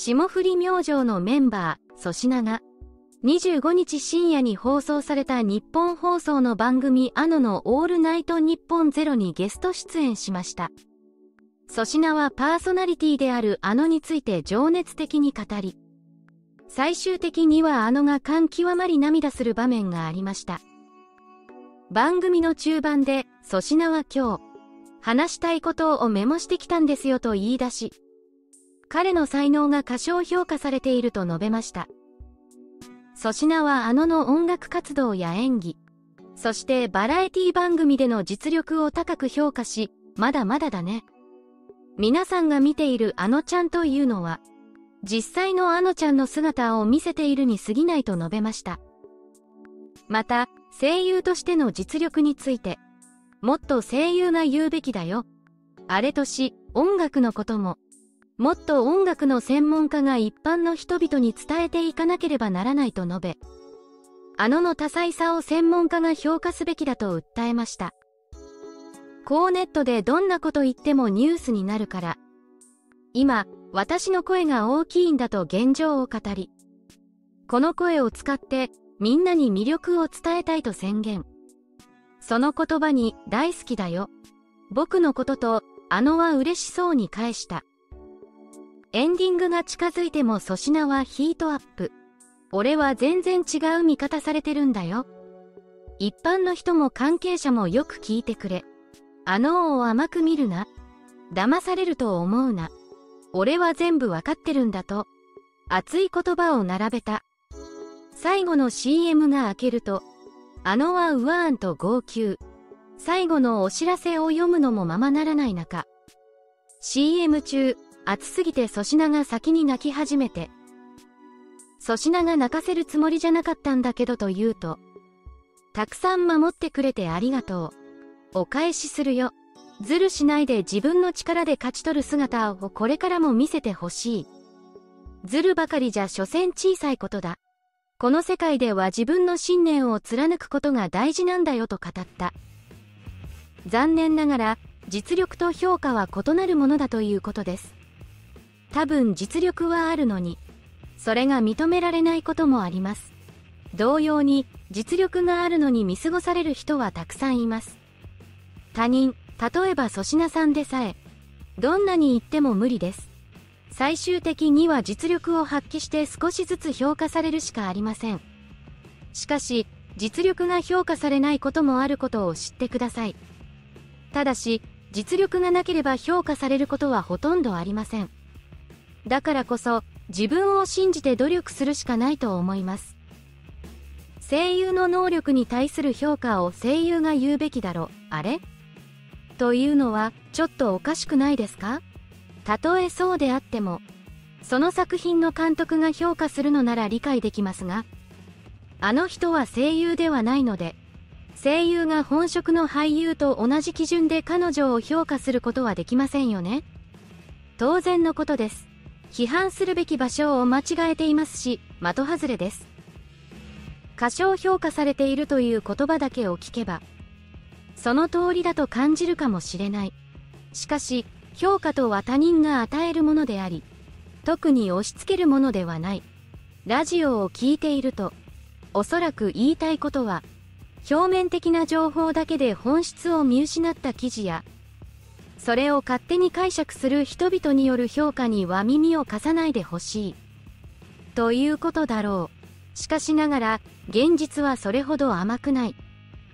霜降り明星のメンバー、粗品が、25日深夜に放送された日本放送の番組アノのオールナイトニッポンゼロにゲスト出演しました。粗品はパーソナリティであるあのについて情熱的に語り、最終的にはあのが感極まり涙する場面がありました。番組の中盤で粗品は今日、話したいことをメモしてきたんですよと言い出し、彼の才能が過小評価されていると述べました。粗品はあのの音楽活動や演技、そしてバラエティ番組での実力を高く評価し、まだまだだね。皆さんが見ているあのちゃんというのは、実際のあのちゃんの姿を見せているに過ぎないと述べました。また、声優としての実力について、もっと声優が言うべきだよ。あれとし、音楽のことも、もっと音楽の専門家が一般の人々に伝えていかなければならないと述べ、あのの多彩さを専門家が評価すべきだと訴えました。こうネットでどんなこと言ってもニュースになるから、今、私の声が大きいんだと現状を語り、この声を使ってみんなに魅力を伝えたいと宣言。その言葉に大好きだよ。僕のこととあのは嬉しそうに返した。エンディングが近づいても粗品はヒートアップ。俺は全然違う見方されてるんだよ。一般の人も関係者もよく聞いてくれ。あのを甘く見るな。騙されると思うな。俺は全部わかってるんだと。熱い言葉を並べた。最後の CM が開けると、あのはうわーんと号泣。最後のお知らせを読むのもままならない中。CM 中、暑すぎて粗品が先に泣き始めて。粗品が泣かせるつもりじゃなかったんだけどと言うと、たくさん守ってくれてありがとう。お返しするよ。ずるしないで自分の力で勝ち取る姿をこれからも見せてほしい。ずるばかりじゃ所詮小さいことだ。この世界では自分の信念を貫くことが大事なんだよと語った。残念ながら、実力と評価は異なるものだということです。多分実力はあるのに、それが認められないこともあります。同様に、実力があるのに見過ごされる人はたくさんいます。他人、例えば粗品さんでさえ、どんなに言っても無理です。最終的には実力を発揮して少しずつ評価されるしかありません。しかし、実力が評価されないこともあることを知ってください。ただし、実力がなければ評価されることはほとんどありません。だからこそ、自分を信じて努力するしかないと思います。声優の能力に対する評価を声優が言うべきだろ、あれ？というのは、ちょっとおかしくないですか？たとえそうであっても、その作品の監督が評価するのなら理解できますが、あの人は声優ではないので、声優が本職の俳優と同じ基準で彼女を評価することはできませんよね。当然のことです。批判するべき場所を間違えていますし、的外れです。過小評価されているという言葉だけを聞けば、その通りだと感じるかもしれない。しかし、評価とは他人が与えるものであり、特に押し付けるものではない。ラジオを聴いていると、おそらく言いたいことは、表面的な情報だけで本質を見失った記事や、それを勝手に解釈する人々による評価には耳を貸さないでほしい。ということだろう。しかしながら、現実はそれほど甘くない。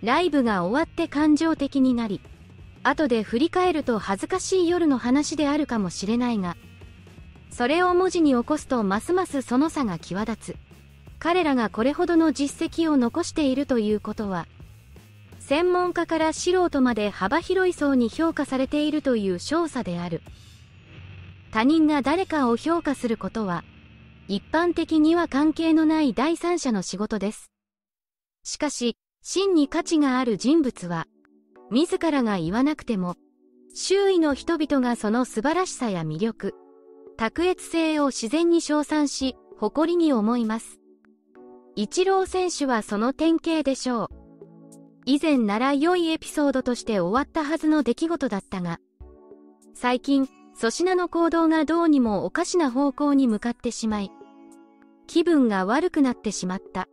ライブが終わって感情的になり、後で振り返ると恥ずかしい夜の話であるかもしれないが、それを文字に起こすとますますその差が際立つ。彼らがこれほどの実績を残しているということは、専門家から素人まで幅広い層に評価されているという証左である。他人が誰かを評価することは、一般的には関係のない第三者の仕事です。しかし、真に価値がある人物は、自らが言わなくても、周囲の人々がその素晴らしさや魅力、卓越性を自然に称賛し、誇りに思います。イチロー選手はその典型でしょう。以前なら良いエピソードとして終わったはずの出来事だったが、最近、粗品の行動がどうにもおかしな方向に向かってしまい、気分が悪くなってしまった。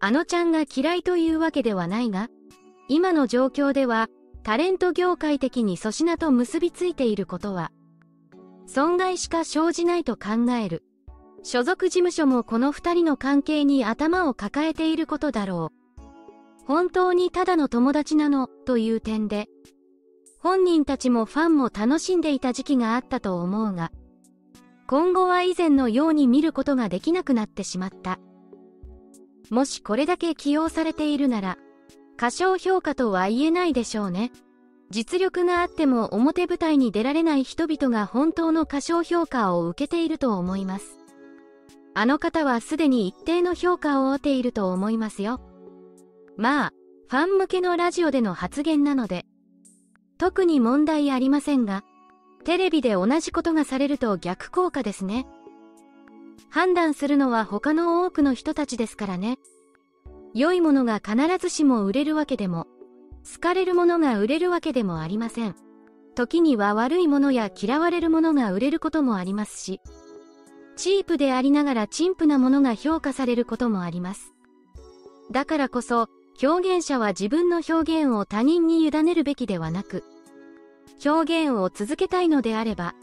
あのちゃんが嫌いというわけではないが、今の状況では、タレント業界的に粗品と結びついていることは、損害しか生じないと考える。所属事務所もこの二人の関係に頭を抱えていることだろう。本当にただの友達なの、という点で、本人たちもファンも楽しんでいた時期があったと思うが、今後は以前のように見ることができなくなってしまった。もしこれだけ起用されているなら、過小評価とは言えないでしょうね。実力があっても表舞台に出られない人々が本当の過小評価を受けていると思います。あの方はすでに一定の評価を得ていると思いますよ。まあ、ファン向けのラジオでの発言なので、特に問題ありませんが、テレビで同じことがされると逆効果ですね。判断するのは他の多くの人たちですからね。良いものが必ずしも売れるわけでも、好かれるものが売れるわけでもありません。時には悪いものや嫌われるものが売れることもありますし、チープでありながら陳腐なものが評価されることもあります。だからこそ、表現者は自分の表現を他人に委ねるべきではなく、表現を続けたいのであれば、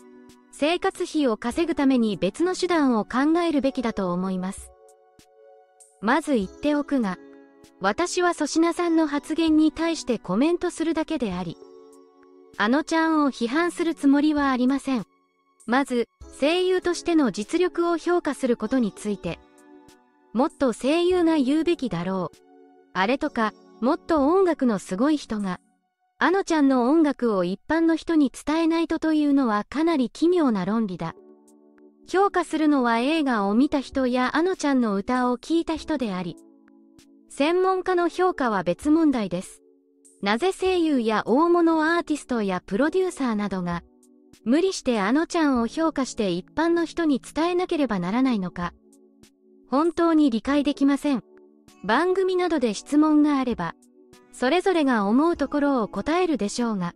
生活費を稼ぐために別の手段を考えるべきだと思います。まず言っておくが、私は粗品さんの発言に対してコメントするだけであり、あのちゃんを批判するつもりはありません。まず、声優としての実力を評価することについて、もっと声優が言うべきだろう。あれとか、もっと音楽のすごい人が、あのちゃんの音楽を一般の人に伝えないとというのはかなり奇妙な論理だ。評価するのは映画を見た人やあのちゃんの歌を聴いた人であり、専門家の評価は別問題です。なぜ声優や大物アーティストやプロデューサーなどが、無理してあのちゃんを評価して一般の人に伝えなければならないのか、本当に理解できません。番組などで質問があれば、それぞれが思うところを答えるでしょうが、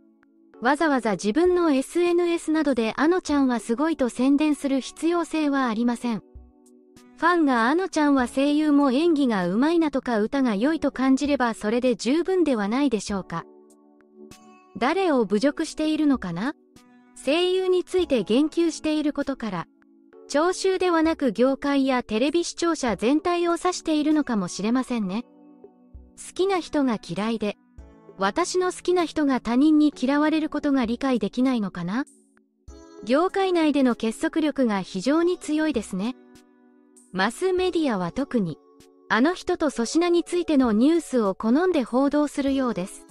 わざわざ自分の SNS などであのちゃんはすごいと宣伝する必要性はありません。ファンがあのちゃんは声優も演技が上手いなとか歌が良いと感じればそれで十分ではないでしょうか。誰を侮辱しているのかな？声優について言及していることから、聴衆ではなく業界やテレビ視聴者全体を指しているのかもしれませんね。好きな人が嫌いで、私の好きな人が他人に嫌われることが理解できないのかな？業界内での結束力が非常に強いですね。マスメディアは特に、あの人と粗品についてのニュースを好んで報道するようです。